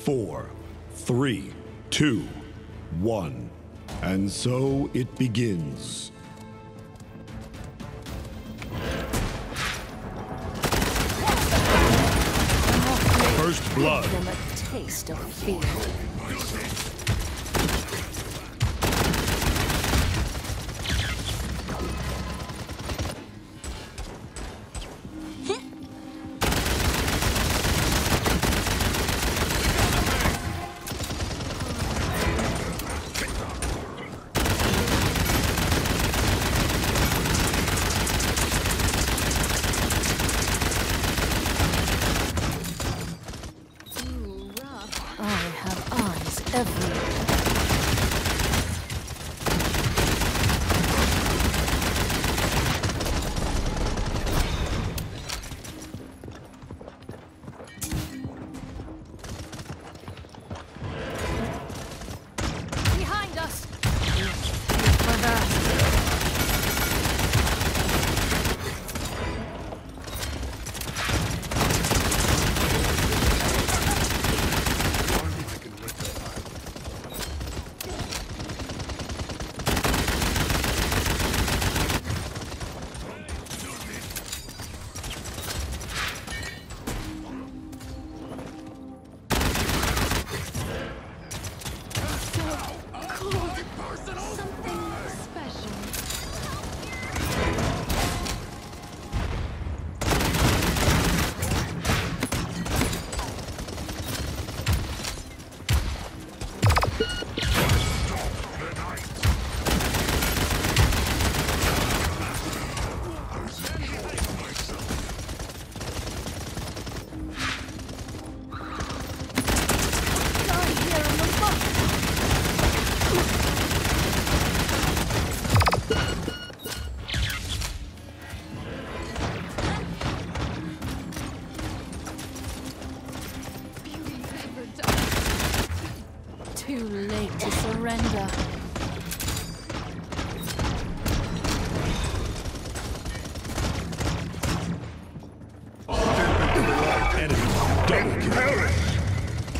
four, three, two, one. And so it begins. First blood. Give them a taste of fear.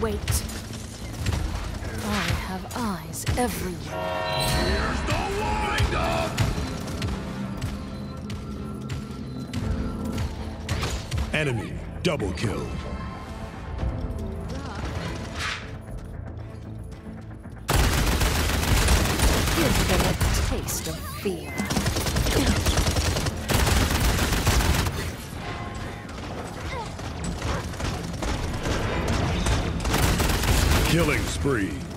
Wait. I have eyes everywhere. Here's the wind-up! Enemy double kill. Give them a taste of fear. Killing spree.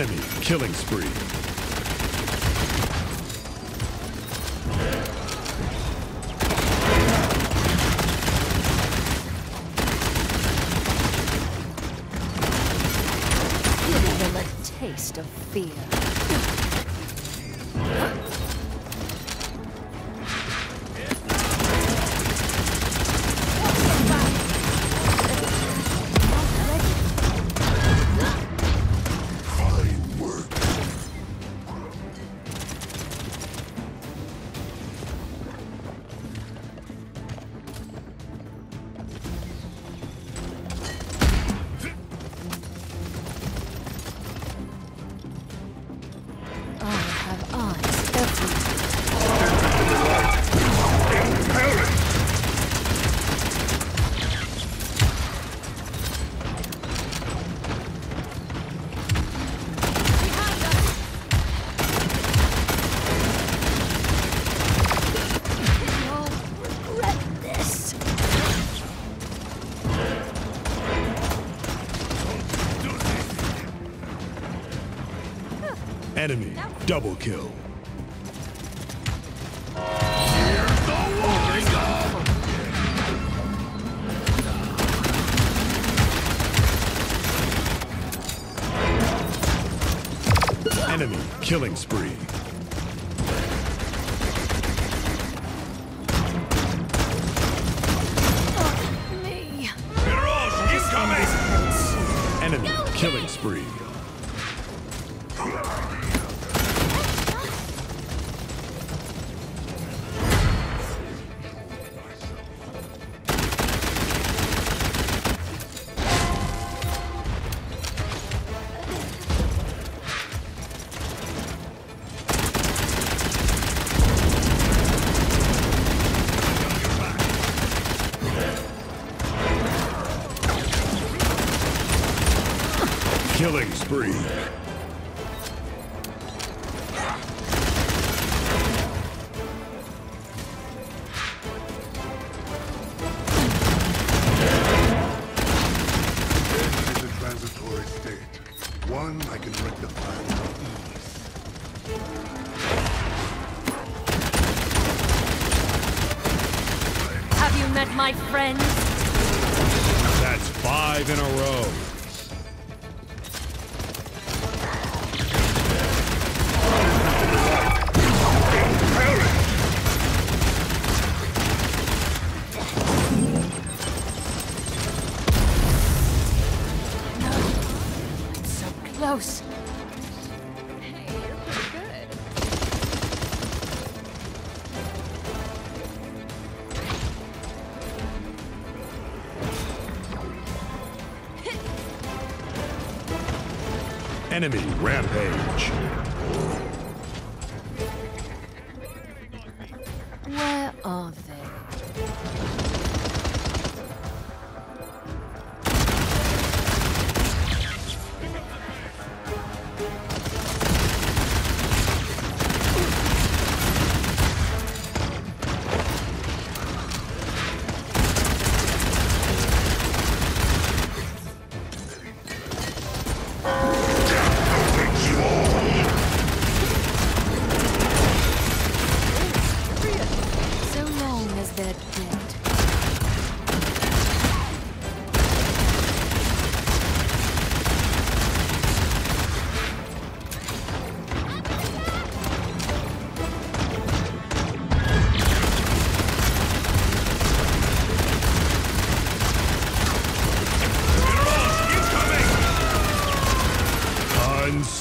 Enemy killing spree. Give them a taste of fear. Enemy double kill. Enemy killing spree. Enemy killing spree. With ease. Have you met my friends? That's five in a row. Close. Enemy rampage.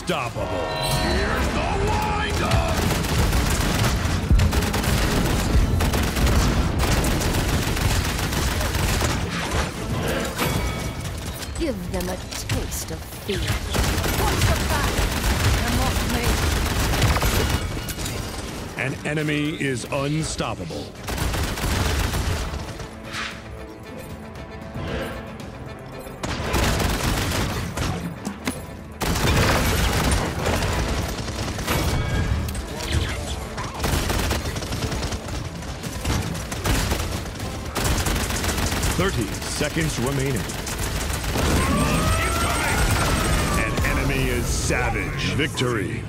Unstoppable. Here's the windup. Give them a taste of fear. What's the back? They're not me. An enemy is unstoppable. Thirty seconds remaining. An enemy is savage. Victory.